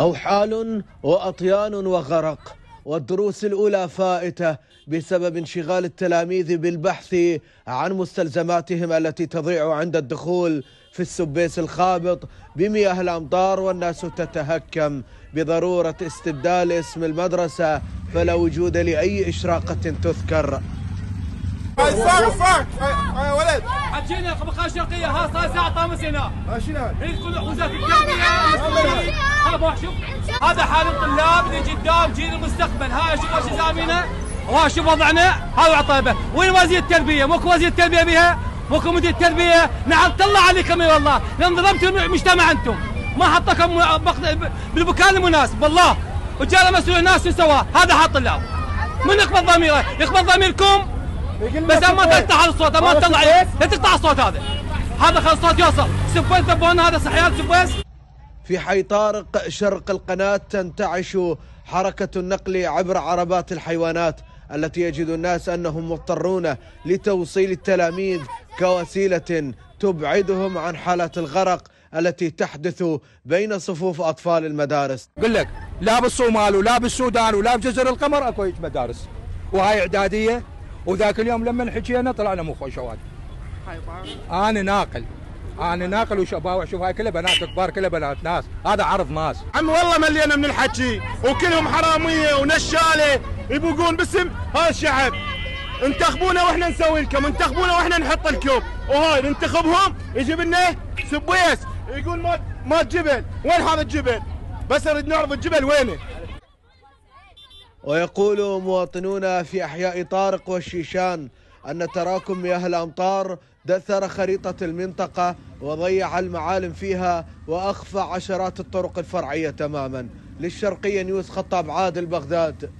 أوحال وأطيان وغرق. والدروس الأولى فائتة بسبب انشغال التلاميذ بالبحث عن مستلزماتهم التي تضيع عند الدخول في السبيس الخابط بمياه الأمطار. والناس تتهكم بضرورة استبدال اسم المدرسة فلا وجود لأي إشراقة تذكر. فاك يا ولد حجينا خبقة شرقية ها صار ساعة طامس هنا. شنو هذا؟ هي تكون وزارة التربية هذا شوف هذا حال الطلاب اللي قدام جيل المستقبل. ها شوف وش زامينا وها شوف وضعنا. هذا عطيبه وين وزير التربية؟ موكو وزير التربية بها؟ موكو مدير التربية؟ نعم طلع عليكم إي والله. لأن ظلمتوا المجتمع أنتم. ما حطكم بالمكان المناسب. والله. وجاء مسؤول الناس سوا هذا حال الطلاب. من يقبض ضميره؟ يقبض ضميركم؟ بس ما تقطع الصوت ما تطلع لا تقطع الصوت هذا. هذا خل الصوت يوصل سبويس تبون هذا صحيان سبويس في حي طارق شرق القناة تنتعش حركة النقل عبر عربات الحيوانات التي يجد الناس أنهم مضطرون لتوصيل التلاميذ كوسيلة تبعدهم عن حالات الغرق التي تحدث بين صفوف أطفال المدارس. قل لك لا بالصومال ولا بالسودان ولا بجزر القمر أكو مدارس. وهاي إعدادية وذاك اليوم لما حكينا طلعنا مو خوشوات. أنا ناقل. أنا ناقل وشباب شوف هاي كلها بنات كبار كلها بنات ناس. هذا عرض ناس. عم والله ملينا من الحكي وكلهم حرامية ونشالة. يبقون باسم هذا الشعب. انتخبونا وإحنا نسوي لكم انتخبونا وإحنا نحط لكم وهاي ننتخبهم يجيب لنا سبويس يقول ما ما جبل وين هذا الجبل؟ بس نريد نعرف الجبل وينه. ويقول مواطنون في أحياء طارق والشيشان أن تراكم مياه الأمطار دثر خريطة المنطقة وضيع المعالم فيها وأخفى عشرات الطرق الفرعية تماما. للشرقية نيوز خطاب عادل بغداد.